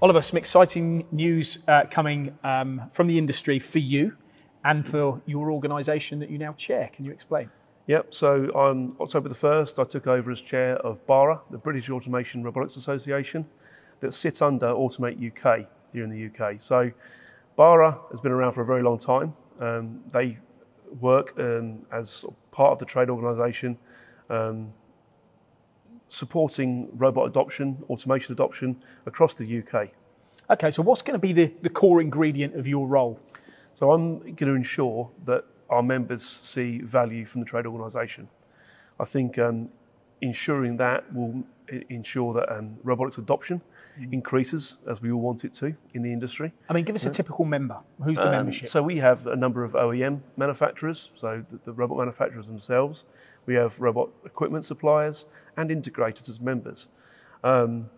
Oliver, some exciting news uh, coming um, from the industry for you and for your organisation that you now chair. Can you explain? Yep, so on October the 1st, I took over as chair of BARA, the British Automation Robotics Association, that sits under Automate UK here in the UK. So BARA has been around for a very long time. Um, they work um, as part of the trade organisation, um, supporting robot adoption, automation adoption across the UK. Okay, so what's going to be the, the core ingredient of your role? So I'm going to ensure that our members see value from the trade organisation. I think um, ensuring that will ensure that um, robotics adoption mm. increases as we all want it to in the industry. I mean, give us a typical member. Who's the um, membership? So we have a number of OEM manufacturers, so the, the, robot manufacturers themselves. We have robot equipment suppliers and integrators as members. Um,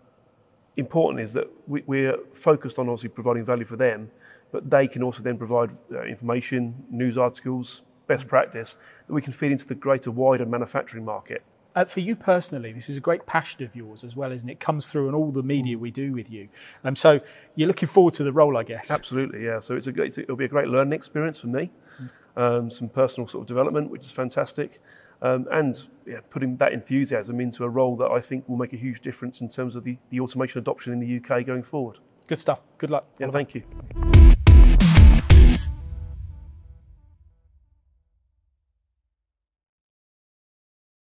important is that we, we're focused on obviously providing value for them, but they can also then provide uh, information, news articles, best practice that we can feed into the greater, wider manufacturing market. Uh, for you personally, this is a great passion of yours as well, isn't it? it comes through in all the media we do with you. Um, so you're looking forward to the role, I guess. Absolutely, yeah. So it's a, it's, it'll be a great learning experience for me. Um, some personal sort of development, which is fantastic. Um, and yeah, putting that enthusiasm into a role that I think will make a huge difference in terms of the, the automation adoption in the UK going forward. Good stuff. Good luck. Yeah, thank you.